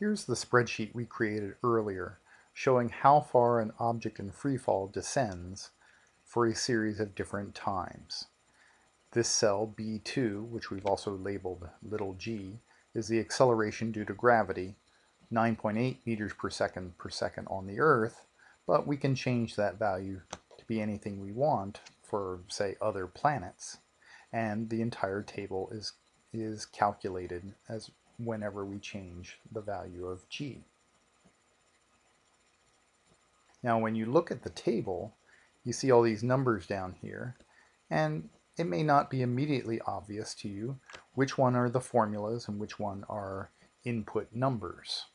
Here's the spreadsheet we created earlier, showing how far an object in freefall descends for a series of different times. This cell, B2, which we've also labeled little g, is the acceleration due to gravity, 9.8 meters per second per second on the Earth, but we can change that value to be anything we want for, say, other planets. And the entire table is, is calculated as whenever we change the value of g. Now when you look at the table, you see all these numbers down here, and it may not be immediately obvious to you which one are the formulas and which one are input numbers.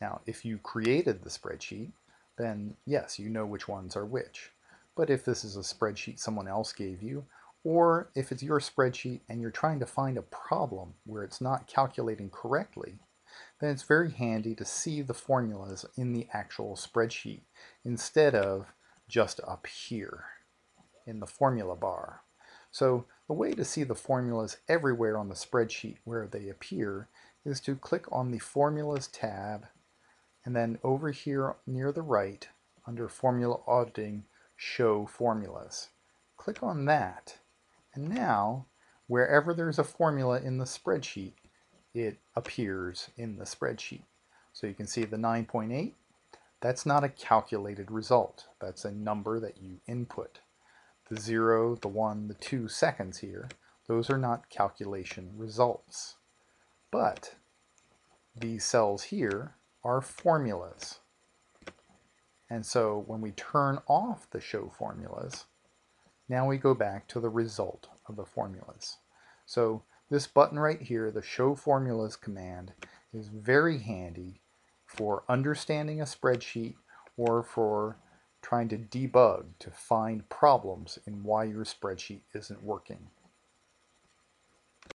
Now, if you created the spreadsheet, then yes, you know which ones are which. But if this is a spreadsheet someone else gave you, or if it's your spreadsheet and you're trying to find a problem where it's not calculating correctly, then it's very handy to see the formulas in the actual spreadsheet instead of just up here in the formula bar. So the way to see the formulas everywhere on the spreadsheet where they appear is to click on the Formulas tab and then over here near the right under Formula Auditing Show Formulas. Click on that and now wherever there's a formula in the spreadsheet it appears in the spreadsheet. So you can see the 9.8 that's not a calculated result. That's a number that you input the 0, the 1, the 2 seconds here, those are not calculation results. But these cells here are formulas. And so when we turn off the show formulas, now we go back to the result of the formulas. So this button right here, the show formulas command, is very handy for understanding a spreadsheet or for trying to debug to find problems in why your spreadsheet isn't working.